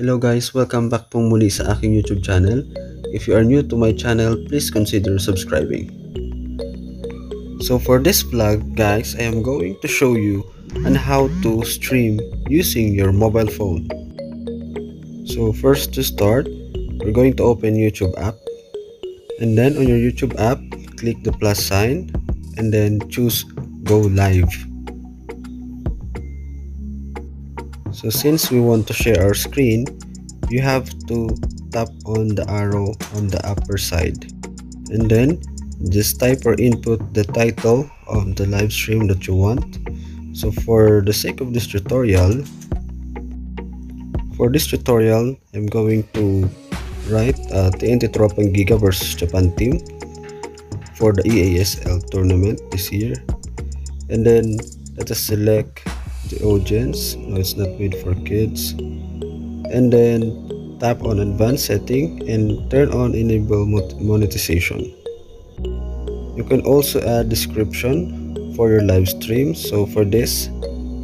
Hello guys, welcome back pong muli sa aking YouTube channel. If you are new to my channel, please consider subscribing. So for this vlog guys, I am going to show you on how to stream using your mobile phone. So first to start, we're going to open YouTube app. And then on your YouTube app, click the plus sign and then choose go live. So since we want to share our screen, you have to tap on the arrow on the upper side. And then just type or input the title of the live stream that you want. So for the sake of this tutorial, for this tutorial, I'm going to write uh, TNT Tropang Giga versus Japan team for the EASL tournament this year. And then let us select the audience no it's not made for kids. And then tap on advanced setting and turn on enable monetization. You can also add description for your live stream. So for this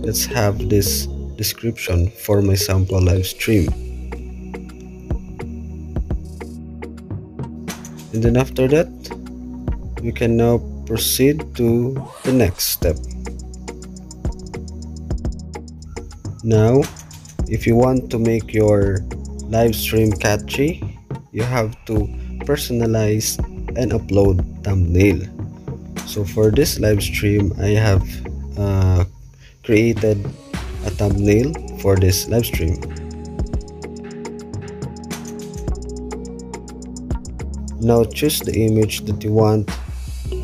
let's have this description for my sample live stream. And then after that we can now proceed to the next step Now, if you want to make your live stream catchy, you have to personalize and upload thumbnail. So for this live stream, I have uh, created a thumbnail for this live stream. Now choose the image that you want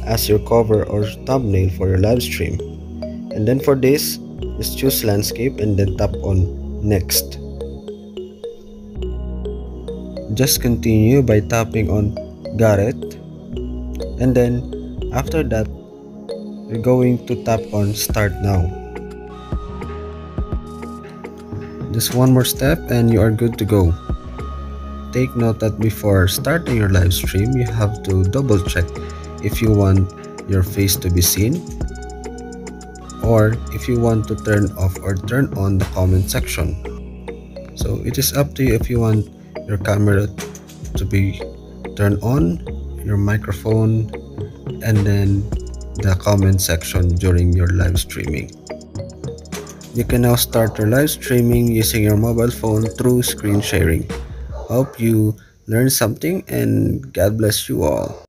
as your cover or thumbnail for your live stream. And then for this, just choose landscape and then tap on next. Just continue by tapping on Garrett and then after that we're going to tap on start now. Just one more step and you are good to go. Take note that before starting your live stream, you have to double check if you want your face to be seen or if you want to turn off or turn on the comment section. So it is up to you if you want your camera to be turned on, your microphone, and then the comment section during your live streaming. You can now start your live streaming using your mobile phone through screen sharing. Hope you learned something and God bless you all.